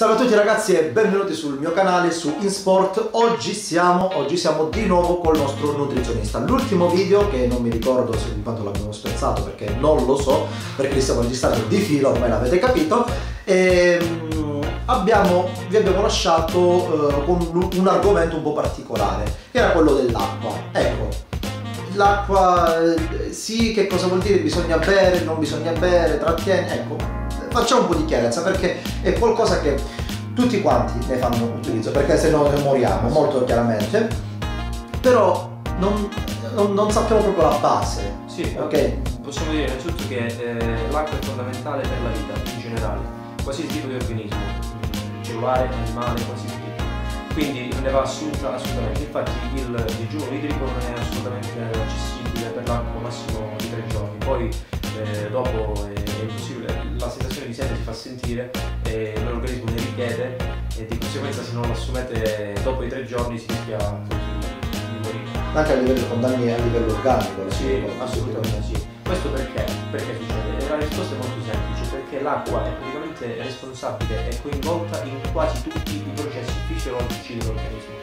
Salve a tutti ragazzi e benvenuti sul mio canale su InSport. Oggi siamo, oggi siamo di nuovo col nostro nutrizionista. L'ultimo video, che non mi ricordo se quanto l'abbiamo spezzato perché non lo so, perché li stiamo registrando di filo, ormai l'avete capito. E, mm, abbiamo, vi abbiamo lasciato uh, con un argomento un po' particolare, che era quello dell'acqua. Ecco, l'acqua eh, sì, che cosa vuol dire? Bisogna bere, non bisogna bere, trattiene, ecco. Facciamo un po' di chiarezza perché è qualcosa che tutti quanti ne fanno utilizzo perché se no ne moriamo molto chiaramente. Però non, non, non sappiamo proprio la base sì, ok? possiamo dire innanzitutto che eh, l'acqua è fondamentale per la vita in generale. Qualsiasi tipo di organismo cellulare, animale, qualsiasi quindi ne va assunta assolutamente infatti il digiuno idrico non è assolutamente accessibile per l'acqua massimo di tre giorni poi eh, dopo è, impossibile la sensazione di sete si fa sentire e l'organismo ne richiede e di conseguenza se non lo assumete dopo i tre giorni si rischia di morire. Anche a livello con danni a livello organico? Sì, assolutamente sì. Questo perché? Perché succede? La risposta è molto semplice, perché l'acqua è praticamente responsabile e coinvolta in quasi tutti i processi fisiologici dell'organismo.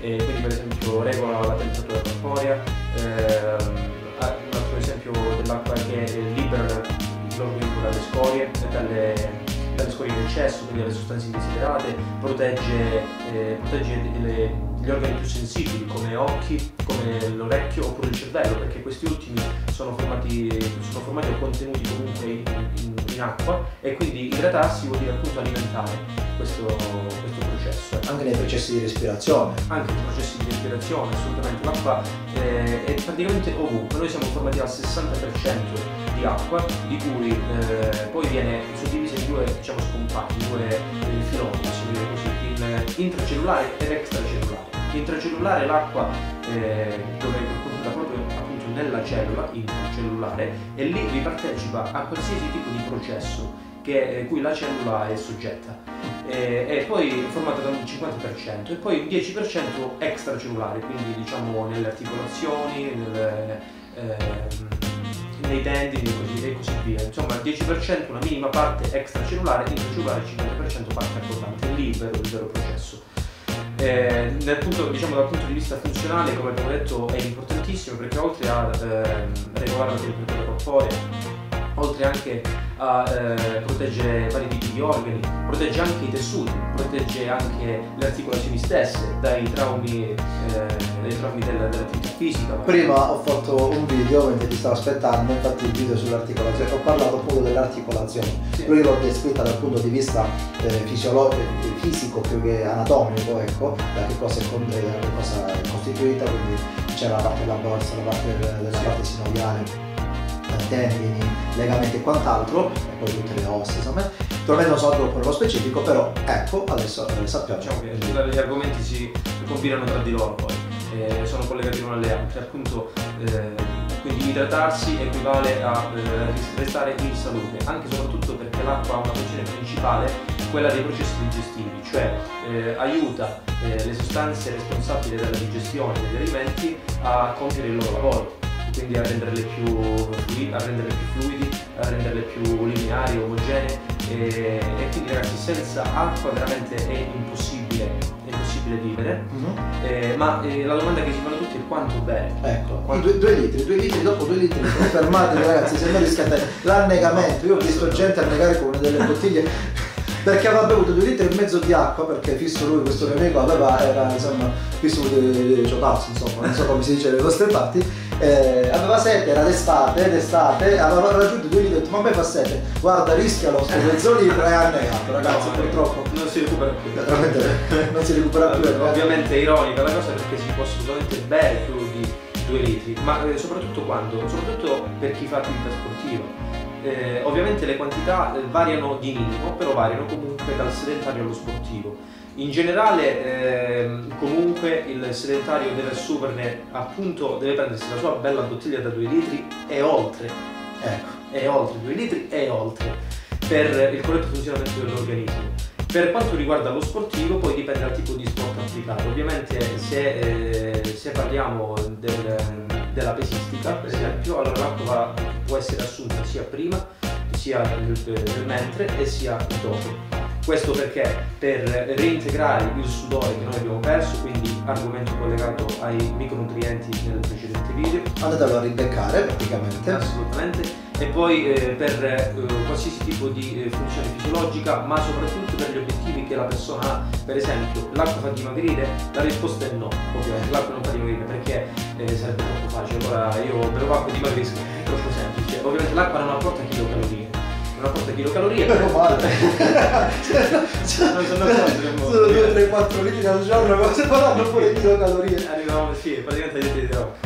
E quindi per esempio regola la temperatura corporea, ehm, un altro esempio dell'acqua che libera l'organismo dalle scorie, dalle, dalle scorie del cesso, quindi dalle sostanze indesiderate, protegge, eh, protegge le, gli organi più sensibili come occhi, come l'orecchio oppure il cervello, perché questi ultimi sono formati, sono formati o contenuti comunque in, in, in, acqua e quindi idratarsi vuol dire appunto alimentare questo, questo processo. Anche nei processi di respirazione. Anche nei processi di respirazione, assolutamente. L'acqua eh, è praticamente ovunque, noi siamo formati al 60% di acqua di cui eh, poi viene suddivisa in due diciamo, scomparti, due eh, filoni, possiamo dire così, in intracellulare ed extracellulare. Intracellulare l'acqua eh, dove contenuta proprio nella cellula, intracellulare, e lì vi partecipa a qualsiasi tipo di processo che, eh, cui la cellula è soggetta. E, e poi è formata da un 50% e poi un 10% extracellulare, quindi diciamo nelle articolazioni, nel, eh, nei tendini e così, via. Insomma, il 10% una minima parte extracellulare, intracellulare il 50% parte accordante. Vero, il vero processo. Eh, punto, diciamo, dal punto di vista funzionale, come abbiamo detto, è importantissimo perché oltre a eh, regolare la temperatura corporea, oltre anche a eh, proteggere vari tipi di organi, protegge anche i tessuti, protegge anche le articolazioni stesse dai traumi, eh, traumi della, dell'attività fisica. Prima ho fatto un video mentre ti stavo aspettando, infatti il video sull'articolazione, ho parlato proprio dell'articolazione, sì. lui l'ho descritta dal punto di vista eh, fisico più che anatomico, ecco, da che cosa è, che cosa è costituita, quindi c'è la parte della borsa, la parte della sì. parte sinoviale tendini, legamenti e quant'altro, e poi tutte le ossa, insomma. Naturalmente non so troppo nello specifico, però ecco, adesso eh, sappiamo. Diciamo che gli argomenti si combinano tra di loro poi, eh, sono collegati l'uno alle altre, appunto eh, quindi idratarsi equivale a eh, restare in salute, anche e soprattutto perché l'acqua ha una funzione principale, quella dei processi digestivi, cioè eh, aiuta le sostanze responsabili della digestione degli alimenti a compiere il loro lavoro quindi a renderle più a renderle più, fluidi, a renderle più lineari, omogenee e, e quindi ragazzi senza acqua veramente è impossibile, è impossibile vivere, mm-hmm. eh, ma eh, la domanda che si fanno tutti è quanto bene. Ecco, quanto... Due, due, litri, due litri, dopo due litri, fermatevi ragazzi, se no rischiate l'annegamento, io ho visto gente annegare con delle bottiglie perché aveva bevuto due litri e mezzo di acqua perché fisso lui questo mio amico aveva era insomma fisso di ciotazzo insomma non so come si dice nelle vostre parti. Eh, aveva sete era d'estate d'estate aveva raggiunto due litri e ho detto ma a me fa sete guarda rischialo sto mezzo litro e ha annegato ragazzi purtroppo non si recupera più naturalmente non si recupera più ovviamente è ironica la cosa perché si può assolutamente bere più di due litri ma eh, soprattutto quando soprattutto per chi fa attività sportiva eh, ovviamente le quantità eh, variano di minimo, però variano comunque dal sedentario allo sportivo. In generale, eh, comunque, il sedentario deve assumerne, appunto, deve prendersi la sua bella bottiglia da 2 litri e oltre. Ecco, e oltre 2 litri e oltre per il corretto funzionamento dell'organismo. Per quanto riguarda lo sportivo, poi dipende dal tipo di sport applicato. Ovviamente, se, eh, se parliamo del, della pesistica, per esempio, allora l'acqua può essere assunta sia prima, sia nel, nel mentre e sia dopo. Questo perché? Per reintegrare il sudore che noi abbiamo perso, quindi argomento collegato ai micronutrienti nel precedente video. Andatelo a ribeccare praticamente. Assolutamente. E poi eh, per eh, qualsiasi tipo di eh, funzione fisiologica, ma soprattutto per gli obiettivi che la persona ha. Per esempio, l'acqua fa dimagrire? La risposta è no, ovviamente. L'acqua non fa dimagrire perché eh, sarebbe troppo facile. Allora io bevo acqua e dimagrisco, è troppo semplice. Ovviamente l'acqua non apporta chilocalorie una porta chilocalorie. Meno male. non sono d'accordo. Sono 2, 3, 4 litri al giorno, ma se faranno pure chilocalorie. Arrivavamo, sì, praticamente litri di rock.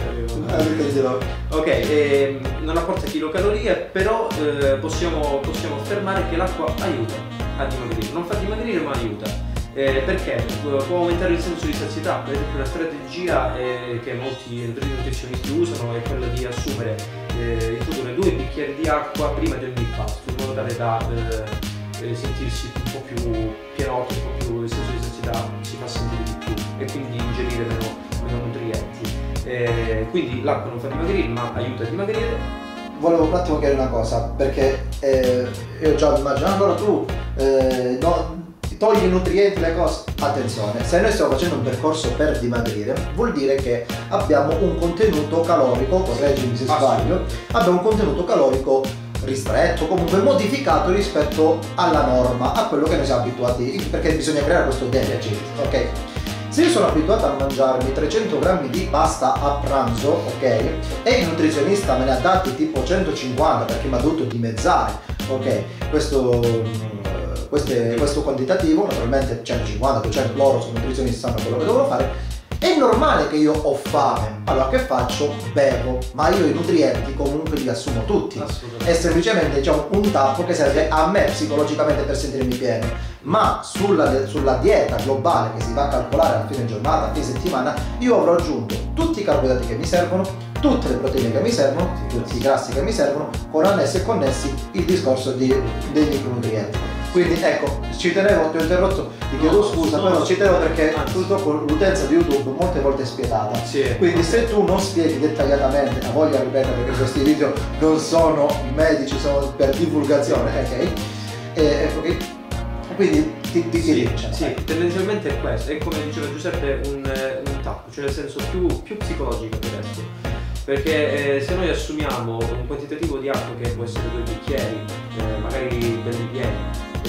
Ah, ok, ehm, non apporta chilocalorie, però eh, possiamo, possiamo affermare che l'acqua aiuta a dimagrire. Non fa dimagrire, ma aiuta. Eh, perché può aumentare il senso di sazietà, per esempio una strategia eh, che molti nutrizionisti usano è quella di assumere, eh, introdurre due bicchieri di acqua prima di ogni pasto, in modo tale da eh, eh, sentirsi un po' più pienotti, un po' più il senso di sazietà si fa sentire di più e quindi ingerire meno, meno nutrienti. Eh, quindi l'acqua non fa dimagrire ma aiuta a dimagrire volevo un attimo chiedere una cosa, perché eh, io già immagino, allora tu eh, no, togli i nutrienti, le cose. Attenzione, se noi stiamo facendo un percorso per dimagrire, vuol dire che abbiamo un contenuto calorico, correggimi se sbaglio, abbiamo un contenuto calorico ristretto, comunque modificato rispetto alla norma, a quello che noi siamo abituati, perché bisogna creare questo deficit, ok? Se io sono abituato a mangiarmi 300 grammi di pasta a pranzo, ok? E il nutrizionista me ne ha dati tipo 150 perché mi ha dovuto dimezzare, ok? Questo queste, questo quantitativo, naturalmente 150, 200 loro sono nutrizionisti, sanno quello che devono fare, è normale che io ho fame, allora che faccio? Bevo, ma io i nutrienti comunque li assumo tutti. È semplicemente diciamo, un tappo che serve a me psicologicamente per sentirmi pieno. Ma sulla, sulla, dieta globale che si va a calcolare a fine giornata, a fine settimana, io avrò aggiunto tutti i carboidrati che mi servono, tutte le proteine che mi servono, tutti i grassi che mi servono, con annessi e connessi il discorso di, dei micronutrienti. Quindi ecco, ci tenevo, ti ho interrotto, ti chiedo no, scusa, no, però ci tenevo perché anzi. purtroppo l'utenza di YouTube molte volte è spietata. Sì. Quindi se tu non spieghi dettagliatamente, a voglia ripetere perché questi video non sono medici, sono per divulgazione, ok? E, ecco, quindi ti, ti sì, sì, sì, tendenzialmente è questo, è come diceva Giuseppe un, un tappo, cioè nel senso più, più psicologico che resto perché eh, se noi assumiamo un quantitativo di acqua che può essere due bicchieri, eh, magari belli pieni,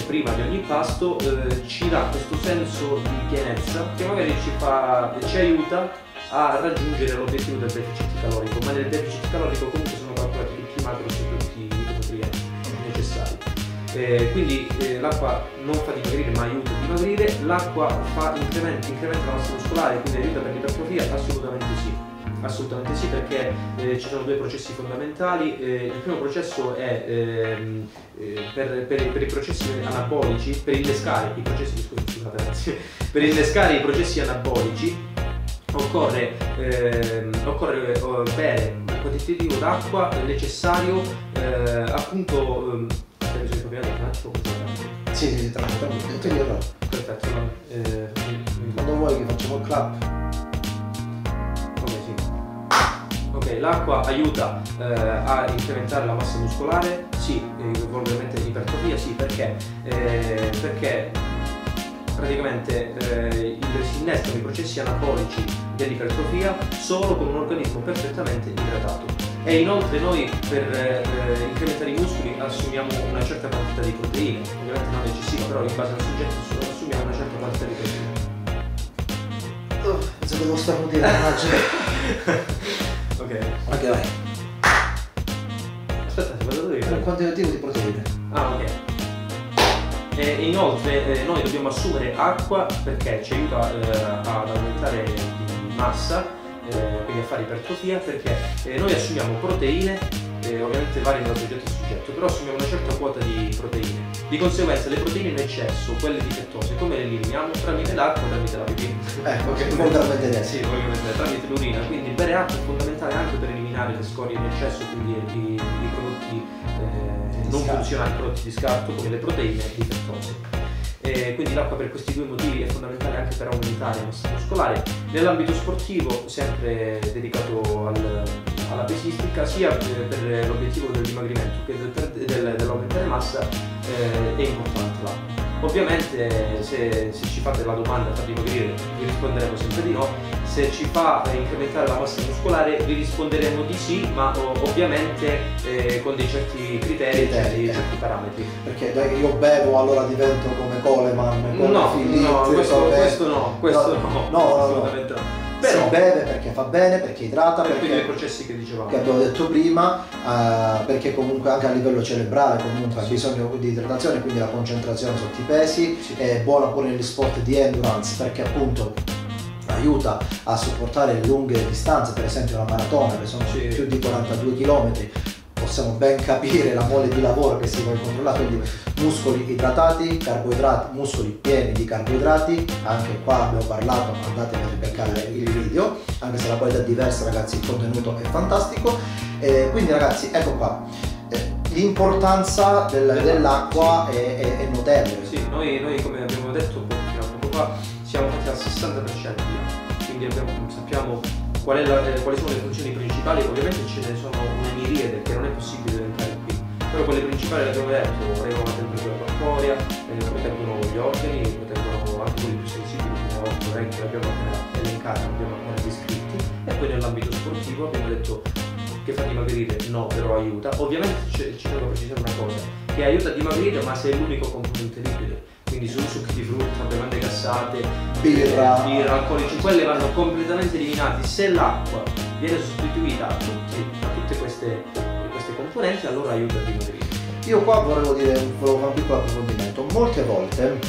prima di ogni pasto eh, ci dà questo senso di pienezza che magari ci, fa, ci aiuta a raggiungere l'obiettivo del deficit calorico, ma nel deficit calorico comunque sono calcolati tutti i macro e tutti i micronutrienti necessari. Eh, quindi eh, l'acqua non fa dimagrire ma aiuta a dimagrire, l'acqua fa incrementa la massa muscolare, quindi aiuta per l'ipertrofia? Assolutamente sì. Assolutamente sì, perché eh, ci sono due processi fondamentali. Eh, il primo processo è ehm, eh, per, per, per, i processi anabolici, per innescare i processi, scusate ragazzi, per innescare i processi anabolici occorre, ehm, occorre eh, bere un quantitativo d'acqua necessario eh, appunto... Ehm, sì, sì, sì, tranquillo. Perfetto. Eh, Quando vuoi che facciamo il clap. L'acqua aiuta eh, a incrementare la massa muscolare? Sì, ovviamente l'ipertrofia sì, perché? Eh, perché praticamente eh, si innestano i processi anabolici dell'ipertrofia solo con un organismo perfettamente idratato. E inoltre noi per eh, incrementare i muscoli assumiamo una certa quantità di proteine, ovviamente non eccessiva, però in base al soggetto assumiamo una certa quantità di proteine. Oh, penso che devo starnutire, Ok. Ok, vai. Aspetta, ti vado io. Un quantitativo di proteine. Ah, ok. E inoltre eh, noi dobbiamo assumere acqua perché ci aiuta eh, ad aumentare di massa, eh, quindi a fare ipertrofia, perché eh, noi assumiamo proteine eh, ovviamente variano da soggetto a soggetto, però assumiamo una certa quota di proteine. Di conseguenza le proteine in eccesso, quelle difettose, come le eliminiamo? Tramite l'acqua, tramite la pipì. Ecco, che fondamentalmente Sì, ovviamente tramite l'urina, quindi bere acqua è fondamentale anche per eliminare le scorie in eccesso, quindi i, i prodotti eh, non funzionali, prodotti di scarto come le proteine. E quindi l'acqua per questi due motivi è fondamentale anche per aumentare la massa muscolare. Nell'ambito sportivo, sempre dedicato al, alla pesistica, sia per l'obiettivo del dimagrimento che del, del, dell'aumentare massa, eh, è importante l'acqua. Ovviamente se, se ci fate la domanda far dimagrire vi risponderemo sempre di no, se ci fa incrementare la massa muscolare vi risponderemo di sì, ma ovviamente eh, con dei certi criteri, criteri certi, eh. certi, parametri. Perché dai, io bevo allora divento come Coleman, come no, Filippi, no, questo, questo no, questo no, no, no, no. Però, si beve perché fa bene, perché idrata, per perché i processi che dicevamo. Che abbiamo detto prima, uh, perché comunque anche a livello cerebrale comunque sì. ha bisogno di idratazione, quindi la concentrazione sotto i pesi, sì. è buona pure negli sport di endurance perché appunto aiuta a supportare lunghe distanze, per esempio la maratona che sono sì. più di 42 km, possiamo ben capire la mole di lavoro che si vuole controllare, quindi muscoli idratati, carboidrati, muscoli pieni di carboidrati, anche qua abbiamo parlato, andate a beccare il video, anche se la qualità è diversa ragazzi il contenuto è fantastico, eh, quindi ragazzi ecco qua, eh, l'importanza del, dell'acqua sì. è, è, è, notevole. Sì, noi, noi come abbiamo detto poco fa siamo fatti al 60% quindi abbiamo, sappiamo qual la, eh, quali sono le funzioni principali, ovviamente ce ne sono una miriade che non è possibile entrare qui, però quelle principali le abbiamo detto, regolano la temperatura corporea, eh, proteggono gli organi, proteggono anche quelli più sensibili come occhio, orecchio, abbiamo appena elencato, abbiamo appena descritti, e poi nell'ambito sportivo abbiamo detto che fa dimagrire, no, però aiuta. Ovviamente ci devo precisare una cosa, che aiuta a dimagrire ma se è l'unico componente liquido quindi su succhi di frutta, bevande gassate, birra, birra alcolici, quelle vanno completamente eliminate. Se l'acqua viene sostituita a, tutti, a tutte queste, queste, componenti, allora aiuta a dimagrire. Io qua volevo dire, volevo fare un piccolo approfondimento. Molte volte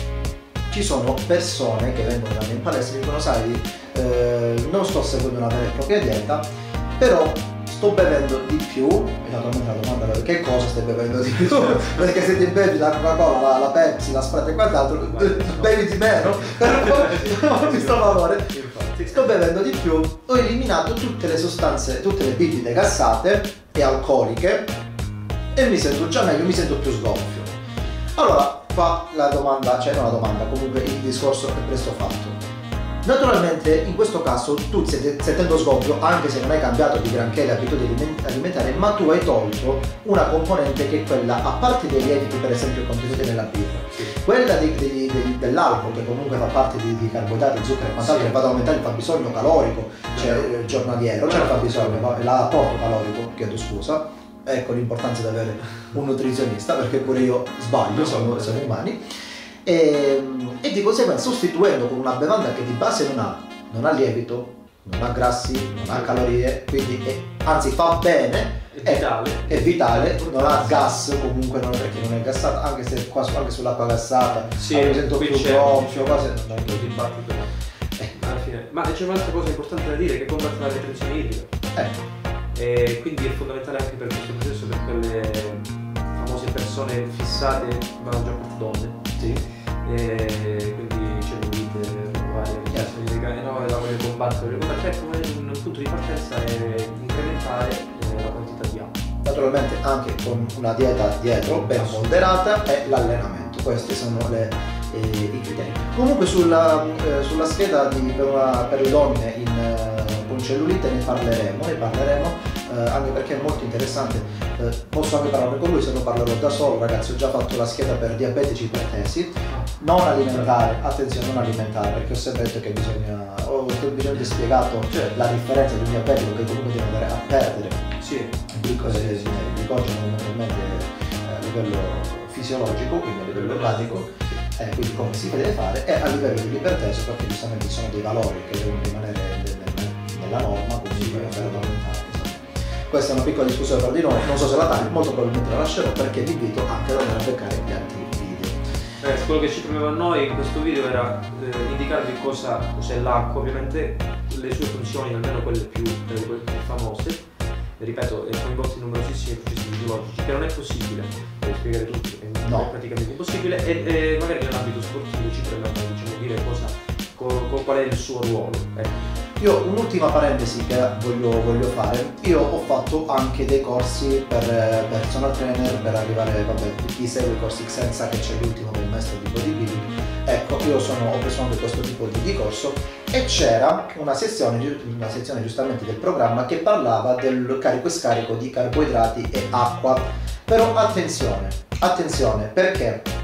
ci sono persone che vengono da me in palestra e dicono, sai, eh, non sto seguendo una vera e propria dieta, però sto bevendo di più, e naturalmente la domanda è che cosa stai bevendo di più? Perché se ti bevi la Coca-Cola, la, la Pepsi, la Sprite e quant'altro, bevi di meno, non mi sto valore. Sto bevendo di più, ho eliminato tutte le sostanze, tutte le bibite gassate e alcoliche e mi sento già meglio, mi sento più sgonfio. Allora, qua la domanda, cioè non la domanda, comunque il discorso è presto fatto Naturalmente in questo caso tu sentendo sgonfio anche se non hai cambiato di granché le abitudini alimentari, ma tu hai tolto una componente che è quella, a parte dei lieviti per esempio contenuti nella birra, sì. quella dell'alcol che comunque fa parte di, di carboidrati, zucchero e quant'altro sì. che va ad aumentare il fabbisogno calorico, cioè eh, giornaliero, cioè il fabbisogno, l'apporto calorico, chiedo scusa, ecco l'importanza di avere un nutrizionista perché pure io sbaglio, siamo, siamo umani e, ehm, e di conseguenza sostituendo con una bevanda che di base non ha, non ha lievito, non ha grassi, non ha calorie, quindi è, anzi fa bene, è vitale, è, è vitale non ha gas comunque non, perché non è gassata, anche se qua, anche sull'acqua gassata sì, mi sento più gonfio, quasi non è così dibattito. Eh. Alla fine. Ma c'è un'altra cosa importante da dire che combatte la retenzione idrica. Eh. E quindi è fondamentale anche per questo processo per quelle famose persone fissate, ma già per donne. Sì e quindi cellulite, varie richieste no, la voglio combattere, combattere ecco, un punto di partenza è incrementare eh, la quantità di acqua. Naturalmente anche con una dieta dietro ben moderata e l'allenamento, questi sono le, eh, i criteri. Comunque sulla, eh, sulla scheda di, per, una, per, le donne in, eh, con cellulite ne parleremo, ne parleremo anche perché è molto interessante. Eh, posso anche parlarne con lui se non parlerò da solo, ragazzi. Ho già fatto la scheda per diabetici ipertesi, non alimentare, attenzione, non alimentare, perché ho sempre detto che bisogna. Ho semplicemente spiegato cioè, la differenza di un diabetico che comunque deve andare a perdere sì. glicogeno normalmente eh, a livello fisiologico, quindi a livello organico. Eh, quindi come si deve fare e a livello di iperteso perché giustamente ci sono dei valori che devono rimanere nella norma quindi sì, per andare aumentare questa è una piccola discussione tra di noi, non so se la taglio, molto probabilmente la lascerò perché vi invito anche ad andare a beccare gli altri video. Ragazzi, quello che ci premeva a noi in questo video era eh, indicarvi cosa, cos'è l'acqua, ovviamente le sue funzioni, almeno quelle più, eh, quelle più famose, ripeto, è coinvolto in numerosissimi processi fisiologici che non è possibile eh, spiegare tutti, è no. praticamente impossibile e, e magari nell'ambito sportivo ci premeva diciamo, dire cosa, qual è il suo ruolo. Ecco. Io un'ultima parentesi che voglio, voglio, fare, io ho fatto anche dei corsi per personal trainer per arrivare, vabbè, chi segue i corsi Xenza che c'è l'ultimo del maestro di bodybuilding, ecco, io sono, ho preso anche questo tipo di, di corso e c'era una sezione, una sezione giustamente del programma che parlava del carico e scarico di carboidrati e acqua, però attenzione, attenzione perché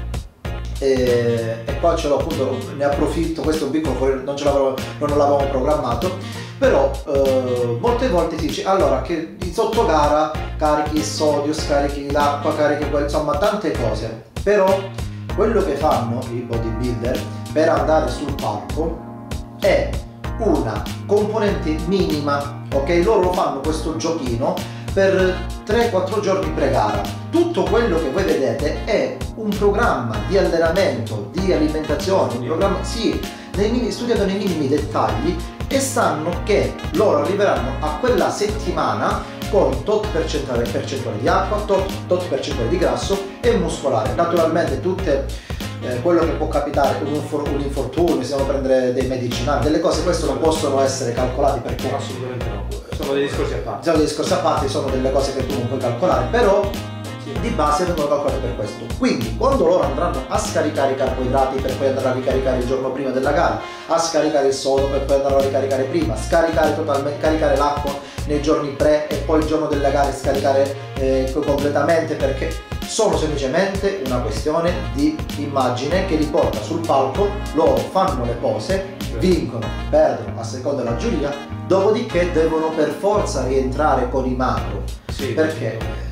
e, e, qua ce l'ho appunto, ne approfitto, questo è un piccolo non, ce l'avevo, non l'avevamo programmato, però eh, molte volte si dice allora che sotto gara carichi il sodio, scarichi l'acqua, carichi insomma tante cose, però quello che fanno i bodybuilder per andare sul palco è una componente minima, ok? Loro fanno questo giochino per 3-4 giorni pre-gara. Tutto quello che voi vedete è un programma di allenamento, di alimentazione, un programma, sì, nei, studiato nei minimi dettagli e sanno che loro arriveranno a quella settimana con tot percentuale, percentuale di acqua, tot, tot percentuale di grasso e muscolare. Naturalmente tutte eh, quello che può capitare, un, un infortunio, si devono prendere dei medicinali, delle cose, questo non possono essere calcolati perché... Assolutamente no, sono dei discorsi a parte. Sono dei discorsi a parte, sono delle cose che tu non puoi calcolare, però di base vengono calcolate per questo. Quindi quando loro andranno a scaricare i carboidrati per poi andare a ricaricare il giorno prima della gara, a scaricare il sodo per poi andare a ricaricare prima, scaricare totalmente, caricare l'acqua nei giorni pre e poi il giorno della gara scaricare eh, completamente perché sono semplicemente una questione di immagine che li porta sul palco, loro fanno le pose, vincono, perdono a seconda della giuria, dopodiché devono per forza rientrare con i macro. Sì, perché?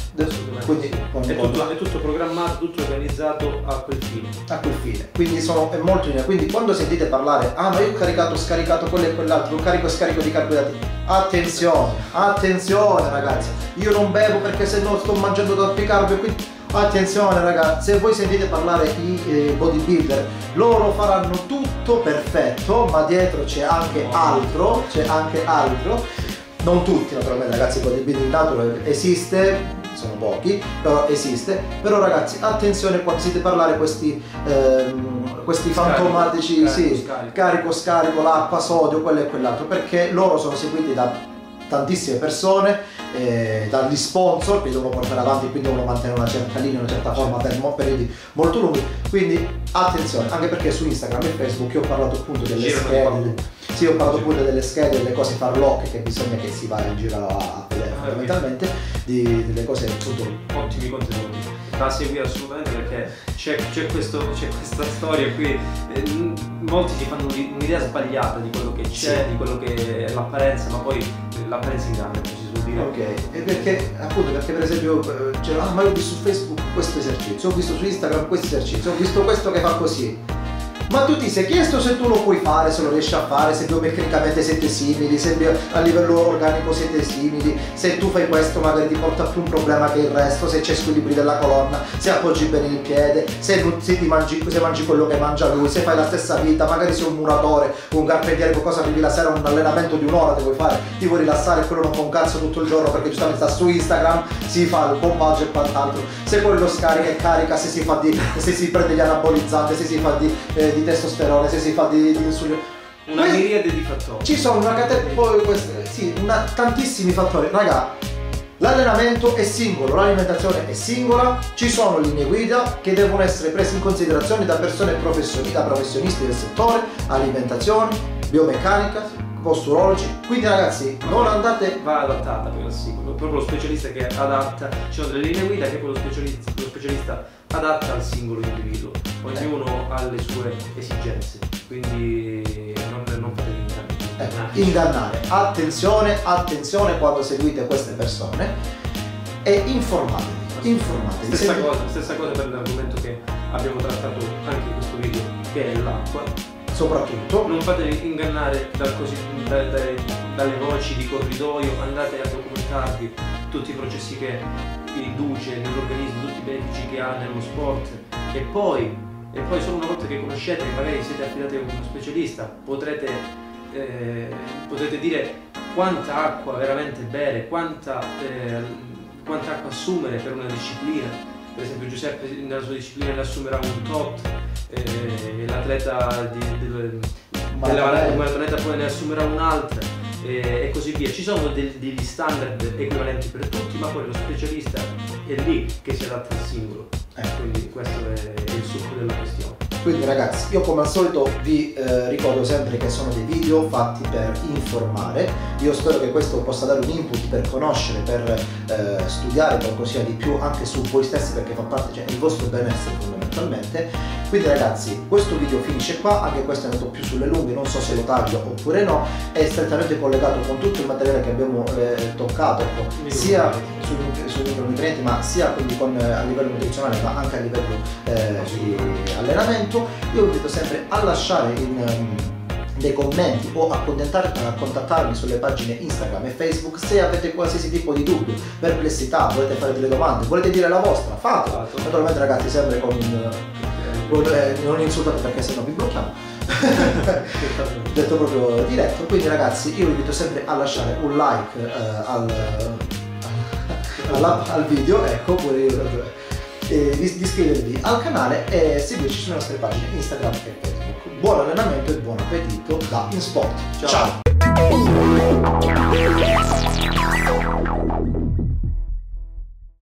Quindi, è, tutto, è, tutto, programmato, tutto organizzato a quel fine. A quel fine. Quindi sono, è molto linea. Quindi quando sentite parlare, ah ma io ho caricato, ho scaricato quello e quell'altro, carico e scarico di carboidrati. Attenzione, attenzione ragazzi. Io non bevo perché se no sto mangiando troppi carbo e quindi attenzione ragazzi se voi sentite parlare i eh, bodybuilder loro faranno tutto perfetto ma dietro c'è anche altro c'è anche altro non tutti naturalmente ragazzi bodybuilding natural esiste sono pochi, però esiste. Però ragazzi, attenzione quando sentite parlare questi, ehm, questi fantomatici, carico, sì, scarico. carico, scarico, l'acqua, sodio, quello e quell'altro, perché loro sono seguiti da tantissime persone, eh, dagli sponsor che devono portare avanti, quindi devono mantenere una certa linea, una certa forma per periodi molto lunghi. Quindi attenzione, anche perché su Instagram e Facebook io ho parlato appunto delle Giro schede. Sì, ho parlato pure delle schede, delle cose farlocche che bisogna che si vada in giro a vedere ah, fondamentalmente, di, delle cose appunto. Ottimi contenuti da seguire assolutamente perché c'è, c'è, questo, c'è questa storia qui. Eh, molti si fanno un'idea sbagliata di quello che c'è, sì. di quello che è l'apparenza, ma poi l'apparenza inganna, si suol dire. Ok, e perché appunto perché per esempio cioè, ah, ma io ho visto su Facebook questo esercizio, ho visto su Instagram questo esercizio, ho visto questo che fa così ma tu ti sei chiesto se tu lo puoi fare, se lo riesci a fare, se biomeccanicamente siete simili, se a livello organico siete simili, se tu fai questo magari ti porta più un problema che il resto, se c'è squilibri della colonna, se appoggi bene il piede, se, se, mangi, se mangi quello che mangia lui, se fai la stessa vita, magari sei un muratore, un carpentiere, qualcosa arrivi la sera, un allenamento di un'ora vuoi fare, ti vuoi rilassare e quello non fa un cazzo tutto il giorno perché giustamente sta su Instagram, si fa il pompaggio e quant'altro, se quello scarica e carica, se si, di, se si prende gli anabolizzanti, se si fa di, eh, di testosterone, se si fa di, di insulina. Una que- miriade di fattori. Ci sono una categoria, sì, una, tantissimi fattori. Raga, l'allenamento è singolo, l'alimentazione è singola, ci sono linee guida che devono essere prese in considerazione da persone professionisti, da professionisti del settore, alimentazione, biomeccanica, posturologi. Quindi ragazzi, non andate. Va adattata poi al singolo, proprio lo specialista che adatta, ci sono delle linee guida che poi lo specialista, lo specialista adatta al singolo individuo, ognuno ha le sue esigenze, quindi non, non fatevi ingannare. Eh, ingannare. Attenzione, attenzione quando seguite queste persone e informatevi. Informatevi. Stessa, cosa, stessa cosa per l'argomento che abbiamo trattato anche in questo video, che è l'acqua soprattutto. Non fatevi ingannare da così, da, da, dalle voci di corridoio, andate a documentarvi tutti i processi che induce nell'organismo, tutti i benefici che ha nello sport e poi, e poi solo una volta che conoscete, magari siete affidati a uno specialista, potrete, eh, potrete dire quanta acqua veramente bere, quanta, eh, quanta acqua assumere per una disciplina. Per esempio Giuseppe nella sua disciplina ne assumerà un tot, eh, l'atleta di, di, della maratoneta poi ne assumerà un'altra eh, e così via. Ci sono degli, degli standard equivalenti per tutti, ma poi lo specialista è lì che si adatta al singolo. Eh. Quindi questo è il succo della questione. Quindi ragazzi, io come al solito vi eh, ricordo sempre che sono dei video fatti per informare. Io spero che questo possa dare un input per conoscere, per eh, studiare qualcosina di più anche su voi stessi perché fa parte, cioè il vostro benessere fondamentale eventualmente. Quindi ragazzi, questo video finisce qua, anche questo è andato più sulle lunghe, non so se lo taglio oppure no, è strettamente collegato con tutto il materiale che abbiamo eh, toccato, ecco, sia sui, sui micronutrienti, ma sia quindi con, eh, a livello nutrizionale, ma anche a livello eh, di allenamento. Io vi invito sempre a lasciare in... Dei commenti o a, a contattarmi sulle pagine Instagram e Facebook se avete qualsiasi tipo di dubbio, perplessità, volete fare delle domande, volete dire la vostra, fatelo. Esatto. Naturalmente ragazzi sempre con... con eh, non insultate perché sennò vi blocchiamo. detto proprio diretto quindi ragazzi io vi invito sempre a lasciare un like eh, al, alla, al video ecco pure io eh, di, di iscrivervi al canale e seguirci sulle nostre pagine Instagram e Facebook buon allenamento e buon appetito da InSport. Ciao! Ciao.